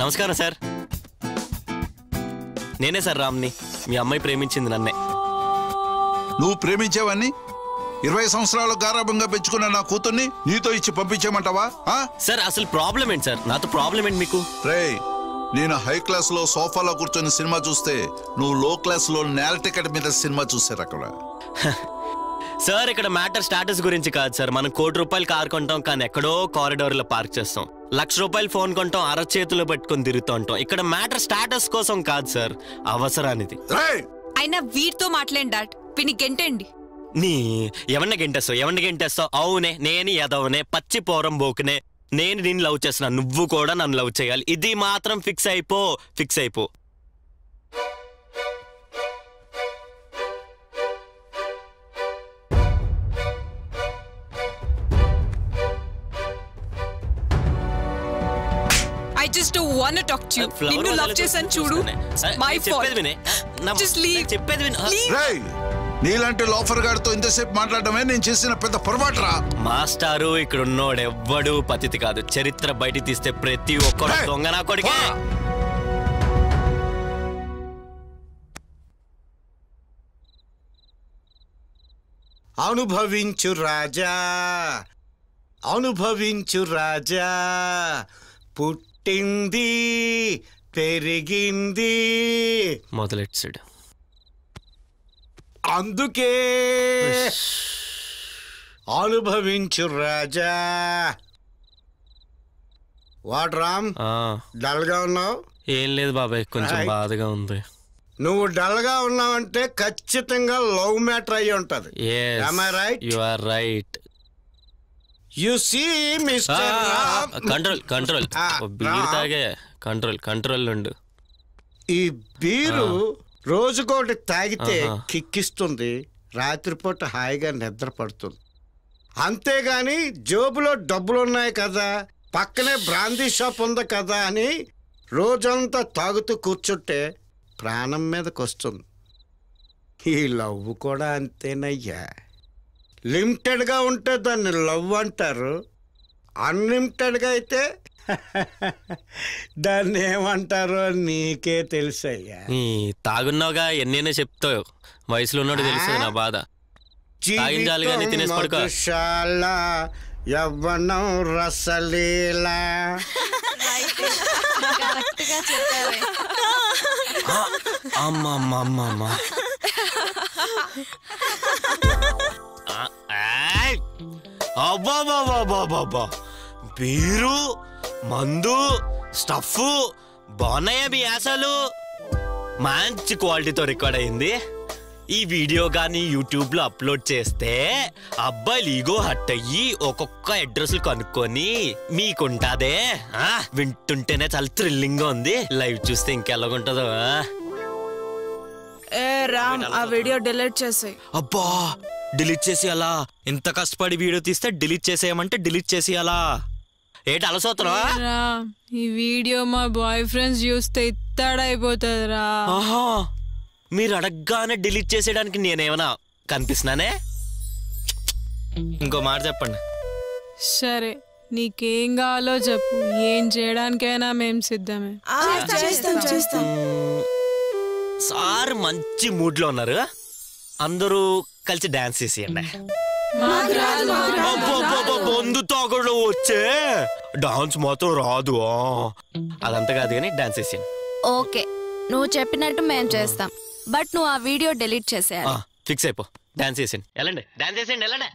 నమస్కారం సార్. నేనే సార్ రామ్ని. మీ అమ్మాయి ప్రేమించింది నన్నే. నువ్వు ప్రేమించేవాన్ని ఇరవై సంవత్సరాలు గారాభంగా పెంచుకున్న నా కూతుర్ని నీతో ఇచ్చి పంపించేమంటావా? సార్ అసలు ప్రాబ్లం ఏంటి సార్? నాతో ప్రాబ్లం ఏంటి మీకు? రేయ్ నేను హై క్లాస్లో సోఫాలో కూర్చొని సినిమా చూస్తే నువ్వు లో క్లాస్లో నేల టికెట్ మీద సినిమా చూసారు అక్కడ. సార్ ఇక్కడ మ్యాటర్ స్టాటస్ గురించి కాదు సార్. మనం కోటి రూపాయలు కార్ కొంటాం కానీ ఎక్కడో కారిడార్లో పార్క్ చేస్తాం. లక్ష రూపాయలు ఫోన్ కొంటాం అరచేతిలో పెట్టుకొని తిరుగుతూ ఉంటాం. ఇక్కడ మ్యాటర్ స్టాటస్ కోసం కాదు సార్ అవసరానిది. అయినా వీటితో మాట్లాడి డాడ్ పిని గెంటండి నీ ఎవరిని గెంటేస్తావు ఎవరిని గెంటేస్తావు? అవునే నేను ఎదవనే పచ్చి పోరం బోకునే నేను నిన్ను లవ్ చేస్తున్నా నువ్వు కూడా నన్ను లవ్ చేయాలి. ఇది మాత్రం ఫిక్స్ అయిపో ఫిక్స్ అయిపో. I just want talk to you నిన్ను లవ్ చేశాను చూడు. My Just leave. నేను చెప్పేది విను. రేయ్ నీలాంటి లోఫర్ గారితో ఇంతసేపు మాట్లాడటమే నేను చేసిన పెద్ద పొరపాటురా మాస్టారు ఇక్కడ ఉన్నోడు ఎవ్వడు పతితి కాదు చరిత్ర బయట తీస్తే ప్రతి ఒక్కడు Hey! దొంగ నా కొడుకే. అనుభవించు రాజా అనుభవించు రాజా పుట్టింది పెరిగింది. మొదలెట్సాడు. అందుకే అనుభవించు రాజా. వాట్ రామ్ డల్గా ఉన్నావు? ఏం లేదు బాబాయ్ కొంచెం. బాధగా ఉంది. నువ్వు డల్గా ఉన్నావంటే ఖచ్చితంగా లవ్ మ్యాటర్ అయి ఉంటది right? You are right you see mister Ram control control beer. తాగే కంట్రోల్ కంట్రోల్ ఉండు. ఈ బీరు రోజుకోటి తాగితే. కిక్కిస్తుంది రాత్రిపూట హాయిగా నిద్ర పడుతుంది అంతేగాని జోబులో డబ్బులున్నాయి కదా పక్కనే బ్రాందీ షాప్ ఉంది కదా అని రోజంతా తాగుతూ కూర్చుంటే ప్రాణం మీదకి వస్తుంది ఈ లవ్ కూడా అంతేనయ్యా. లిమిటెడ్గా ఉంటే దాన్ని లవ్ అంటారు. అన్లిమిటెడ్గా అయితే దాన్ని ఏమంటారో నీకే తెలుసయ్యా. నీ తాగున్నావుగా ఎన్నైనా చెప్తావు. వయసులో ఉన్నాడు తెలుసు నా బాధ. తాగించాలి కానీ తినేసి పడుకో. మధుశాల యవ్వనం రసలీల. కరెక్ట్గా చెప్పావే అమ్మ అమ్మ అమ్మ అమ్మ ఆ, ఏయ్! అబ్బబ్బబ్బబ్బబ్బబ్బా. బీరు మందు స్టఫ్ బాగున్నాయా మీ యాసలు మంచి క్వాలిటీతో రికార్డ్ అయింది. ఈ వీడియో కానీ యూట్యూబ్లో అప్లోడ్ చేస్తే అబ్బాయిలు ఈగో హట్ అయ్యి ఒక్కొక్క అడ్రస్లు కనుక్కొని మీకుంటాదే. ఆ, వింటుంటేనే చాలా థ్రిల్లింగ్గా ఉంది. లైవ్ చూస్తే ఇంకెలాగుంటుందో? ఏ రామ్ ఆ వీడియో డిలీట్ చేసాయి. అబ్బా! డిలీట్ చేసి అలా. ఇంత కష్టపడి వీడియో తీస్తే డిలీట్ చేసేయమంటే డిలీట్ చేసి అలా. ఏంటి అలసోతున్నావా ఈ వీడియో మా బాయ్ ఫ్రెండ్స్ చూస్తే ఇత్తడైపోతుంది రా ఆహా. మీరు అడగగానే డిలీట్ చేసేయడానికి నేనేమన్నా కనిపిస్తున్నానే? ఇంకో మాట చెప్పండి. సరే నీకేం కావాలో చెప్పు. ఏం చేయడానికైనా మేం సిద్ధమే. మ్మ్, సార్ మంచి మూడ్లో ఉన్నారు. అందరూ కలిసి డాన్స్ చేసేయండి. బొందు తాగడం వచ్చే? డాన్స్ మాత్రం రాదు. అదంతా కాదు కానీ డాన్స్ చేసేయండి. ఓకే నువ్వు చెప్పినట్టు మేం చేస్తాం. బట్ నువ్వు ఆ వీడియో డిలీట్ చేసేయాలి. ఫిక్స్ అయిపో. డాన్స్ చేసేయండి. వెళ్ళండి. డాన్స్ చేసేయండి వెళ్ళండి.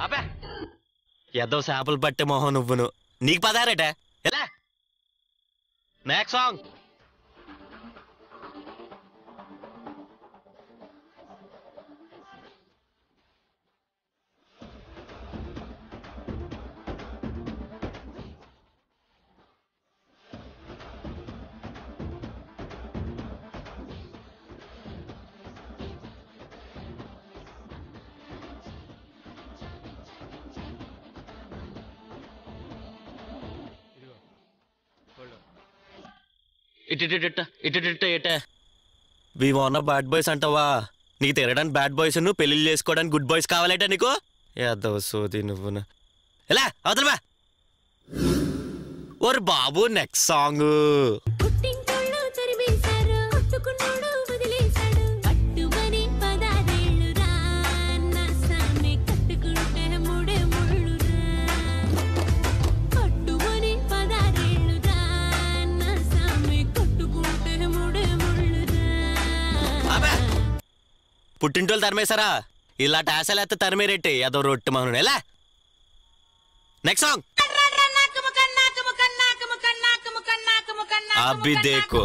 అబ్బే. ఏదో చేపలు పట్టే మొహం నువ్వును. నీకు పదారట? ఎలా? నెక్స్ట్ సాంగ్ ఇటు ఇటు ఇటు ఇటు ఇటు ఇటే వి వాన్ బ్యాడ్ బాయ్స్ అంటావా నీకు తిరగడానికి బ్యాడ్ బాయ్స్ నువ్వు పెళ్లి చేసుకోవడానికి గుడ్ బాయ్స్ కావాలంటే నీకు యాదవ్ సోది నువ్వు ఎలా అవతలవా ఓర్ బాబు నెక్స్ట్ సాంగ్ పుట్టింటోళ్ళు తరిమేశారా ఇలా టాసలు ఎత్తే తరిమేరెట్టి అదో రొట్టె మనం ఎలా నెక్స్ట్ సాంగ్ అభి దేకో